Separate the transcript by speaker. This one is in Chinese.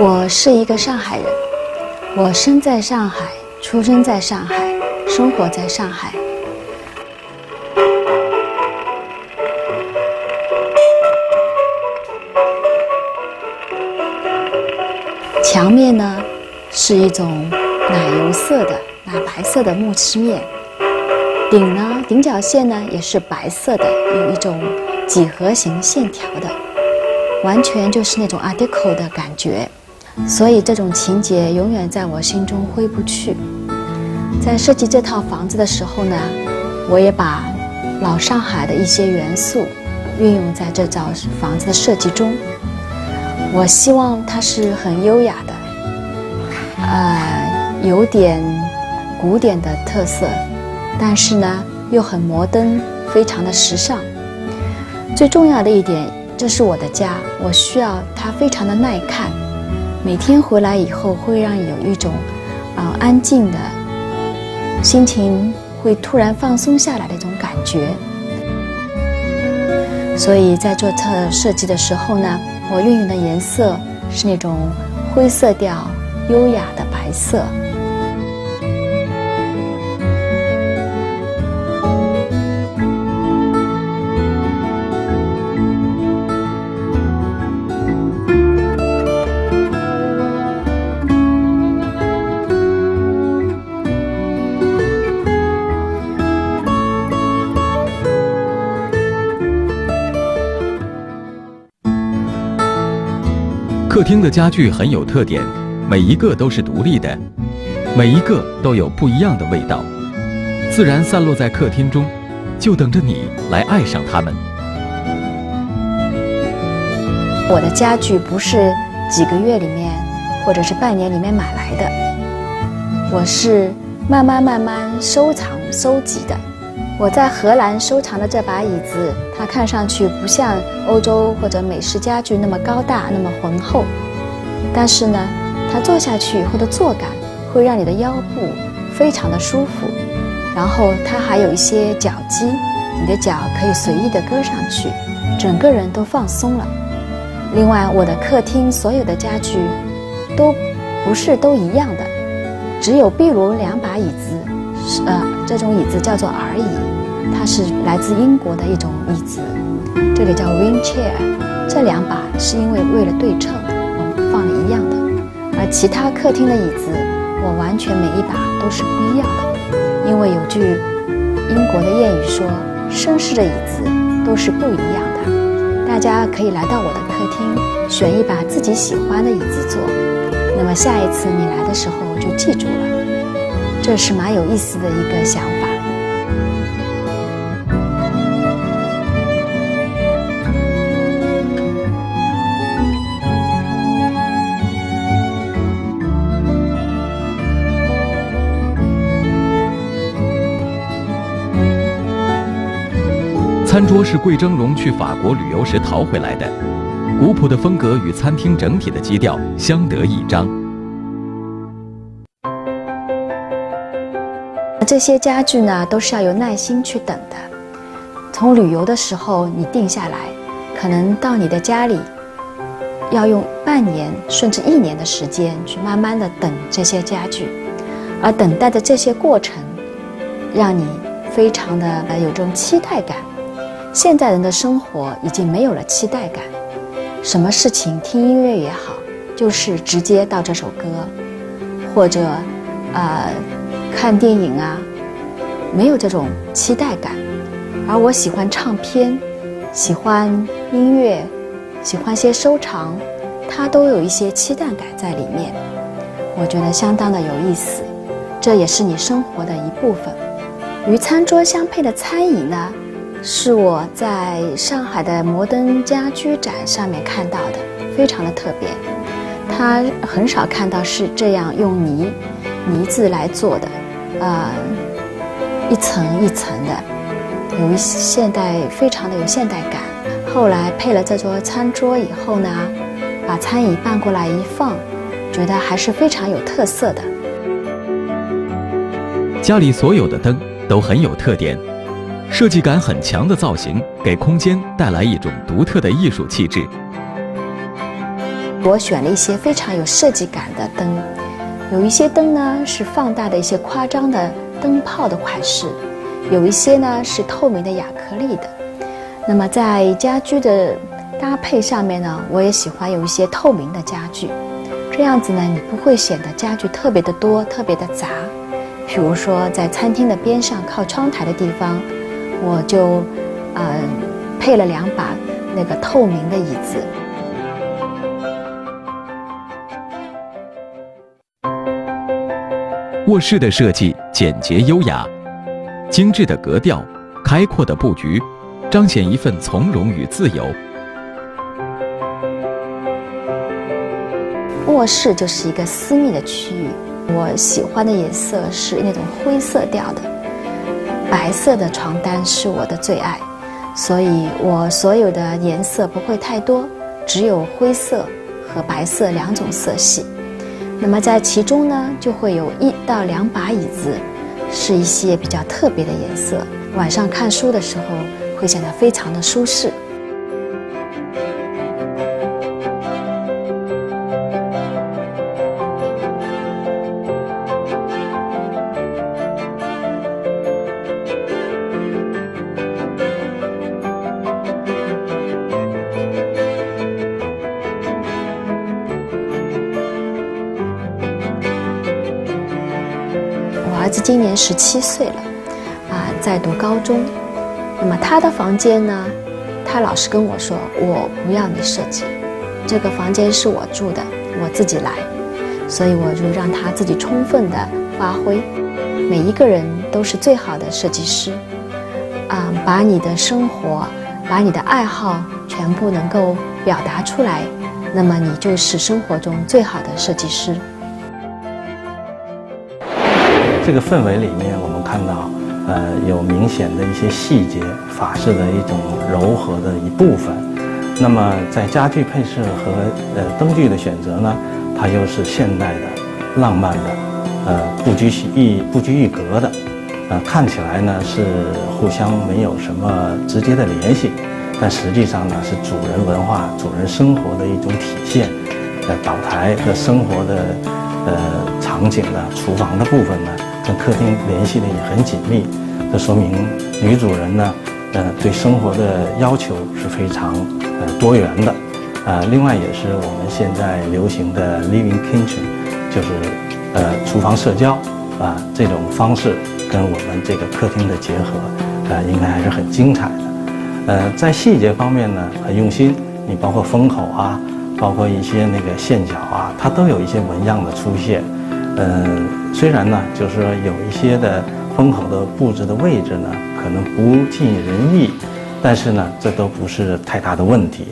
Speaker 1: 我是一个上海人，我生在上海，出生在上海，生活在上海。墙面呢是一种奶油色的、奶白色的木漆面，顶呢顶角线呢也是白色的，有一种几何形线条的，完全就是那种 Art Deco 的感觉。所以这种情节永远在我心中挥不去。在设计这套房子的时候呢，我也把老上海的一些元素运用在这套房子的设计中。我希望它是很优雅的，呃，有点古典的特色，但是呢又很摩登，非常的时尚。最重要的一点，这是我的家，我需要它非常的耐看。每天回来以后，会让有一种，啊，安静的心情，会突然放松下来的一种感觉。所以在做这设计的时候呢，我运用的颜色是那种灰色调、优雅的白色。
Speaker 2: 客厅的家具很有特点，每一个都是独立的，每一个都有不一样的味道，自然散落在客厅中，就等着你来爱上它们。
Speaker 1: 我的家具不是几个月里面，或者是半年里面买来的，我是慢慢慢慢收藏收集的。我在荷兰收藏的这把椅子，它看上去不像欧洲或者美式家具那么高大、那么浑厚，但是呢，它坐下去以后的坐感会让你的腰部非常的舒服，然后它还有一些脚机，你的脚可以随意的搁上去，整个人都放松了。另外，我的客厅所有的家具都不是都一样的，只有壁炉两把椅子，是呃，这种椅子叫做儿椅。它是来自英国的一种椅子，这个叫 wing chair。这两把是因为为了对称，我们放了一样的。而其他客厅的椅子，我完全每一把都是不一样的。因为有句英国的谚语说：“绅士的椅子都是不一样的。”大家可以来到我的客厅，选一把自己喜欢的椅子坐。那么下一次你来的时候就记住了，这是蛮有意思的一个想法。
Speaker 2: 餐桌是桂峥嵘去法国旅游时淘回来的，古朴的风格与餐厅整体的基调相得益彰。
Speaker 1: 这些家具呢，都是要有耐心去等的。从旅游的时候你定下来，可能到你的家里，要用半年甚至一年的时间去慢慢的等这些家具，而等待的这些过程，让你非常的有这种期待感。现在人的生活已经没有了期待感，什么事情听音乐也好，就是直接到这首歌，或者，呃，看电影啊，没有这种期待感。而我喜欢唱片，喜欢音乐，喜欢些收藏，它都有一些期待感在里面，我觉得相当的有意思。这也是你生活的一部分。与餐桌相配的餐椅呢？是我在上海的摩登家居展上面看到的，非常的特别。他很少看到是这样用泥泥字来做的，呃，一层一层的，有一现代，非常的有现代感。后来配了这桌餐桌以后呢，把餐椅搬过来一放，觉得还是非常有特色的。
Speaker 2: 家里所有的灯都很有特点。设计感很强的造型给空间带来一种独特的艺术气质。
Speaker 1: 我选了一些非常有设计感的灯，有一些灯呢是放大的一些夸张的灯泡的款式，有一些呢是透明的亚克力的。那么在家居的搭配上面呢，我也喜欢有一些透明的家具，这样子呢你不会显得家具特别的多、特别的杂。比如说在餐厅的边上靠窗台的地方。我就，呃，配了两把那个透明的椅子。
Speaker 2: 卧室的设计简洁优雅，精致的格调，开阔的布局，彰显一份从容与自由。
Speaker 1: 卧室就是一个私密的区域，我喜欢的颜色是那种灰色调的。白色的床单是我的最爱，所以我所有的颜色不会太多，只有灰色和白色两种色系。那么在其中呢，就会有一到两把椅子，是一些比较特别的颜色。晚上看书的时候，会显得非常的舒适。儿子今年十七岁了，啊，在读高中。那么他的房间呢？他老是跟我说：“我不要你设计，这个房间是我住的，我自己来。”所以我就让他自己充分的发挥。每一个人都是最好的设计师，啊，把你的生活，把你的爱好全部能够表达出来，那么你就是生活中最好的设计师。
Speaker 3: 这个氛围里面，我们看到，呃，有明显的一些细节，法式的一种柔和的一部分。那么在家具配饰和呃灯具的选择呢，它又是现代的、浪漫的，呃，不拘一不拘一格的，呃，看起来呢是互相没有什么直接的联系，但实际上呢是主人文化、主人生活的一种体现。呃，岛台的生活的呃场景的厨房的部分呢。跟客厅联系的也很紧密，这说明女主人呢，呃，对生活的要求是非常呃多元的，啊，另外也是我们现在流行的 living kitchen，就是呃厨房社交啊这种方式跟我们这个客厅的结合，啊，应该还是很精彩的。呃，在细节方面呢，很用心，你包括封口啊，包括一些那个线角啊，它都有一些纹样的出现。嗯，虽然呢，就是说有一些的风口的布置的位置呢，可能不尽人意，但是呢，这都不是太大的问题。